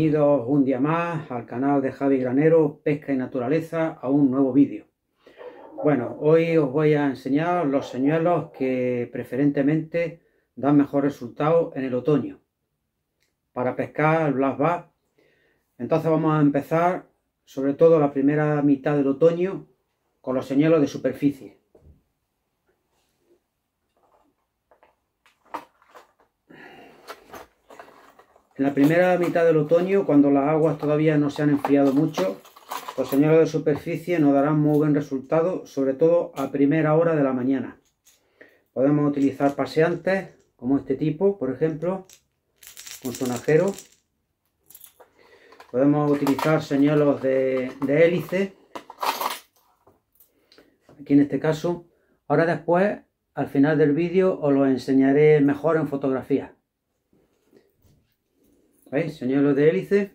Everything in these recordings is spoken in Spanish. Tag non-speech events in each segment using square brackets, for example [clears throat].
Bienvenidos un día más al canal de Javi Granero, Pesca y Naturaleza, a un nuevo vídeo. Bueno, hoy os voy a enseñar los señuelos que preferentemente dan mejor resultado en el otoño para pescar el black. Entonces vamos a empezar sobre todo la primera mitad del otoño con los señuelos de superficie. En la primera mitad del otoño, cuando las aguas todavía no se han enfriado mucho, los señuelos de superficie nos darán muy buen resultado, sobre todo a primera hora de la mañana. Podemos utilizar paseantes, como este tipo, por ejemplo, con sonajero. Podemos utilizar señuelos de, de hélice, aquí en este caso. Ahora después, al final del vídeo, os lo enseñaré mejor en fotografía. ¿Veis? Señuelos de hélice.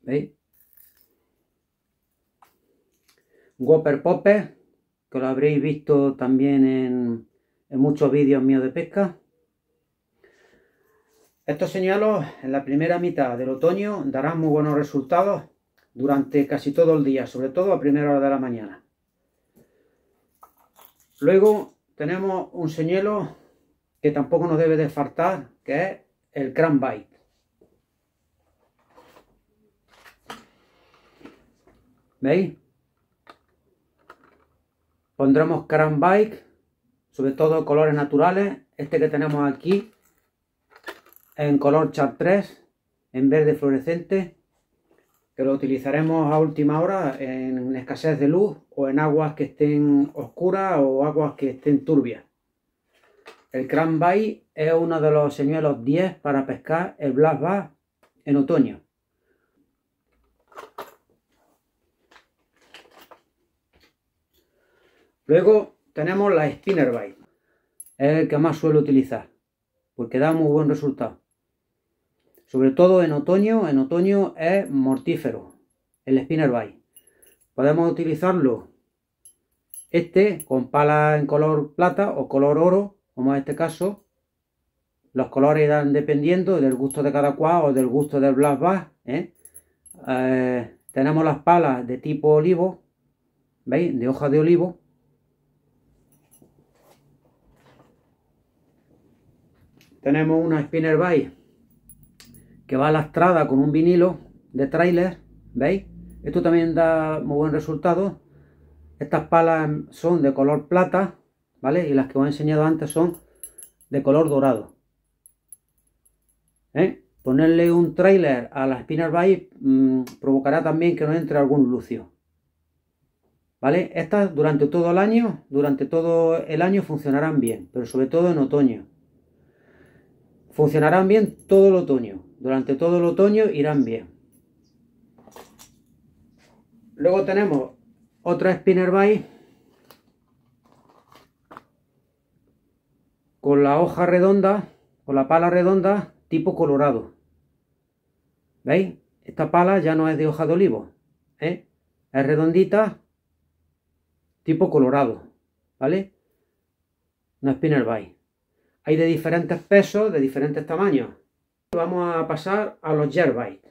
¿Veis? Whopper Popper, que lo habréis visto también en, en muchos vídeos míos de pesca. Estos señuelos en la primera mitad del otoño darán muy buenos resultados durante casi todo el día, sobre todo a primera hora de la mañana. Luego tenemos un señuelo que tampoco nos debe de faltar, que es el crankbait. ¿Veis? Pondremos crankbait, sobre todo colores naturales. Este que tenemos aquí, en color chartres, en verde fluorescente, que lo utilizaremos a última hora en escasez de luz o en aguas que estén oscuras o aguas que estén turbias. El crankbait es uno de los señuelos 10 para pescar el black bass en otoño. Luego tenemos la spinnerbait. Es el que más suelo utilizar porque da muy buen resultado. Sobre todo en otoño, en otoño es mortífero el spinnerbait. Podemos utilizarlo este con pala en color plata o color oro, como en este caso. Los colores irán dependiendo del gusto de cada cual o del gusto del black bass. ¿eh? Eh, tenemos las palas de tipo olivo, ¿veis? De hoja de olivo. Tenemos una spinnerbait que va lastrada con un vinilo de trailer, ¿veis? Esto también da muy buen resultado. Estas palas son de color plata, ¿vale? Y las que os he enseñado antes son de color dorado. ¿Eh? Ponerle un trailer a la spinnerbait mmm, provocará también que no entre algún lucio. ¿Vale? Estas durante todo el año, durante todo el año funcionarán bien, pero sobre todo en otoño. Funcionarán bien todo el otoño. Durante todo el otoño irán bien. Luego tenemos otra spinnerbait con la hoja redonda, con la pala redonda tipo colorado. ¿Veis? Esta pala ya no es de hoja de olivo, ¿eh? es redondita tipo colorado, ¿vale? Una spinnerbait. Hay de diferentes pesos, de diferentes tamaños. Vamos a pasar a los yerbait.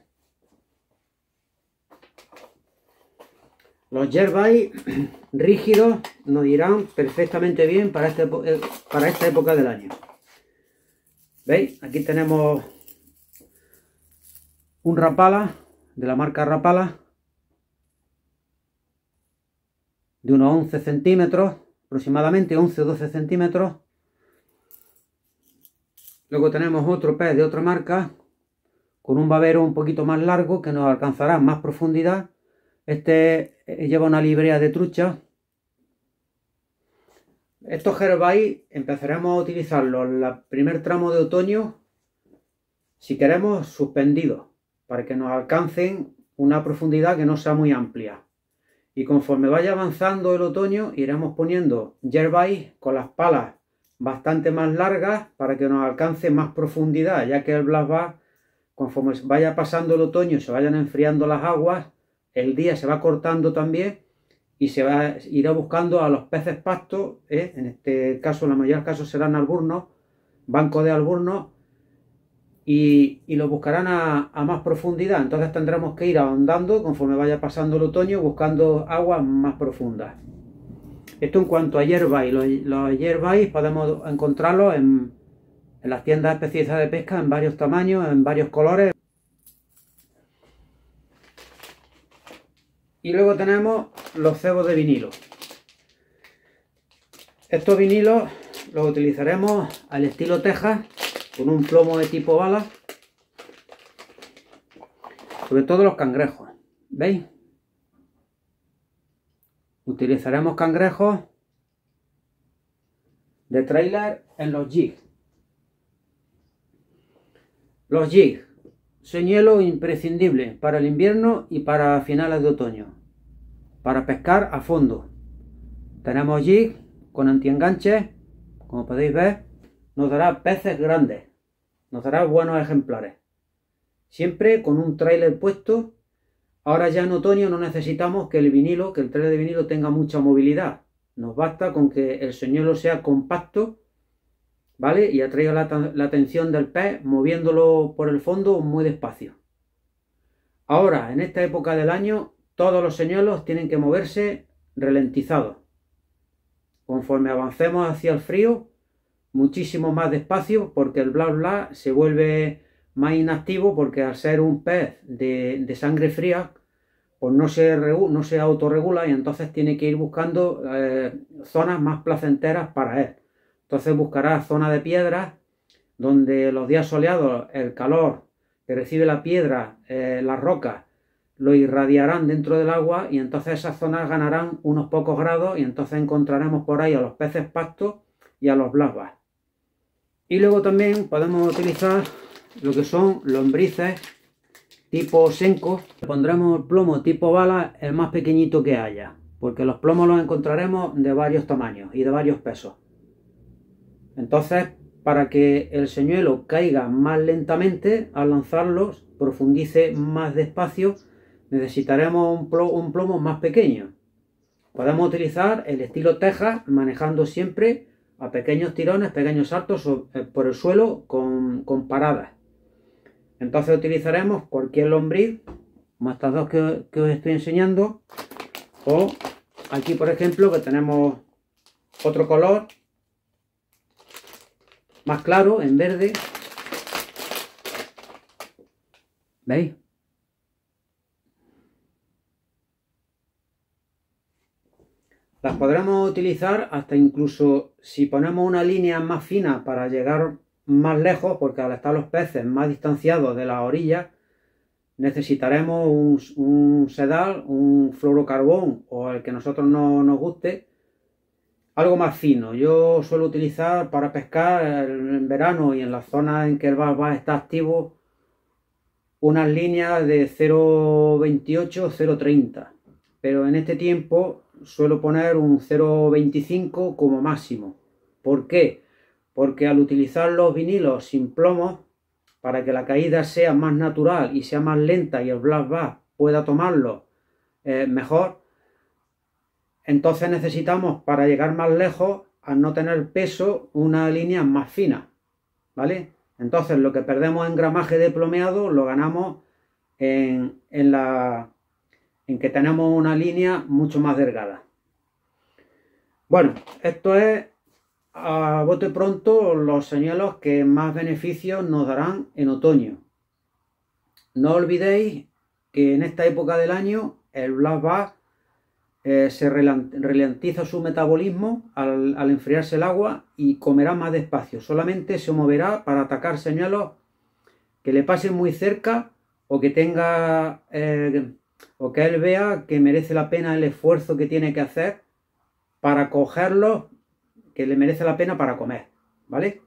Los yerbait [clears throat] rígidos nos irán perfectamente bien para, este, para esta época del año. ¿Veis? Aquí tenemos un rapala de la marca Rapala de unos 11 centímetros, aproximadamente 11 o 12 centímetros. Luego tenemos otro pez de otra marca con un babero un poquito más largo que nos alcanzará más profundidad. Este lleva una librea de trucha. Estos Herbait empezaremos a utilizarlos en el primer tramo de otoño si queremos suspendidos para que nos alcancen una profundidad que no sea muy amplia. Y conforme vaya avanzando el otoño iremos poniendo yerbais con las palas bastante más largas para que nos alcance más profundidad, ya que el black bass, conforme vaya pasando el otoño, se vayan enfriando las aguas, el día se va cortando también y se va, irá buscando a los peces pastos, ¿eh? en este caso, en la mayor caso serán alburnos, banco de alburnos, y, y lo buscarán a, más profundidad. Entonces tendremos que ir ahondando conforme vaya pasando el otoño buscando aguas más profundas. Esto en cuanto a hierbais. Los, los podemos encontrarlos en, en las tiendas especializadas de pesca en varios tamaños, en varios colores. Y luego tenemos los cebos de vinilo. Estos vinilos los utilizaremos al estilo Texas con un plomo de tipo bala. Sobre todo los cangrejos. ¿Veis? Utilizaremos cangrejos de trailer en los jigs. Los jigs. Señuelo imprescindible para el invierno y para finales de otoño. Para pescar a fondo. Tenemos jigs con antienganches, como podéis ver, nos dará peces grandes, nos dará buenos ejemplares. Siempre con un trailer puesto. Ahora ya en otoño no necesitamos que el vinilo, que el trailer de vinilo tenga mucha movilidad. Nos basta con que el señuelo sea compacto, ¿vale? Y atraiga la, la atención del pez moviéndolo por el fondo muy despacio. Ahora, en esta época del año, todos los señuelos tienen que moverse ralentizados. Conforme avancemos hacia el frío, muchísimo más despacio porque el bla bla se vuelve más inactivo porque al ser un pez de, sangre fría, pues no se, no se autorregula y entonces tiene que ir buscando eh, zonas más placenteras para él. Entonces buscará zonas de piedras donde los días soleados, el calor que recibe la piedra, eh, las rocas, lo irradiarán dentro del agua y entonces esas zonas ganarán unos pocos grados y entonces encontraremos por ahí a los peces pastos y a los blasbas. Y luego también podemos utilizar lo que son lombrices tipo senco. Pondremos el plomo tipo bala el más pequeñito que haya, porque los plomos los encontraremos de varios tamaños y de varios pesos. Entonces, para que el señuelo caiga más lentamente al lanzarlos, profundice más despacio necesitaremos un, plomo, más pequeño. Podemos utilizar el estilo Texas manejando siempre a pequeños tirones, pequeños saltos eh, por el suelo con, paradas. Entonces utilizaremos cualquier lombriz, como estas dos que, que, os estoy enseñando, o aquí por ejemplo que tenemos otro color más claro, en verde. ¿Veis? Las podremos utilizar hasta incluso si ponemos una línea más fina para llegar más lejos, porque al estar los peces más distanciados de la orilla, necesitaremos un, sedal, un fluorocarbón o el que nosotros no nos guste, algo más fino. Yo suelo utilizar para pescar en verano y en las zonas en que el barba está activo unas líneas de 0.28, 0.30. Pero en este tiempo suelo poner un 0,25 como máximo. ¿Por qué? Porque al utilizar los vinilos sin plomo, para que la caída sea más natural y sea más lenta y el bass pueda tomarlo eh, mejor, entonces necesitamos para llegar más lejos, al no tener peso, una línea más fina. ¿Vale? Entonces lo que perdemos en gramaje de plomeado lo ganamos en, en la en que tenemos una línea mucho más delgada. Bueno, esto es a bote pronto los señuelos que más beneficios nos darán en otoño. No olvidéis que en esta época del año el black bass eh, se ralentiza su metabolismo al, enfriarse el agua y comerá más despacio. Solamente se moverá para atacar señuelos que le pasen muy cerca o que tenga eh, o que él vea que merece la pena el esfuerzo que tiene que hacer para cogerlo, que le merece la pena para comer, ¿vale?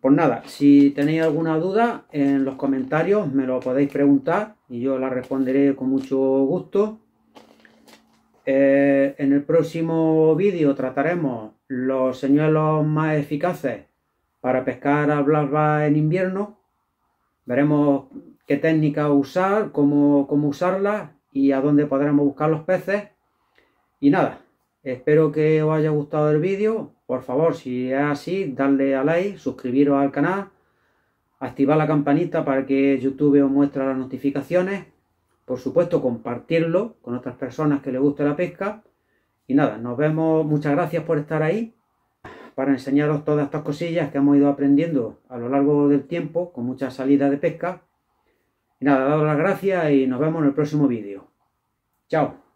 Pues nada, si tenéis alguna duda en los comentarios me lo podéis preguntar y yo la responderé con mucho gusto. Eh, en el próximo vídeo trataremos los señuelos más eficaces para pescar a blasba en invierno. Veremos qué técnica usar, cómo, cómo usarla y a dónde podremos buscar los peces. Y nada, espero que os haya gustado el vídeo. Por favor, si es así, darle a like, suscribiros al canal activar la campanita para que YouTube os muestre las notificaciones, por supuesto compartirlo con otras personas que les guste la pesca y nada, nos vemos, muchas gracias por estar ahí para enseñaros todas estas cosillas que hemos ido aprendiendo a lo largo del tiempo con muchas salidas de pesca. Y nada, daros las gracias y nos vemos en el próximo vídeo. Chao.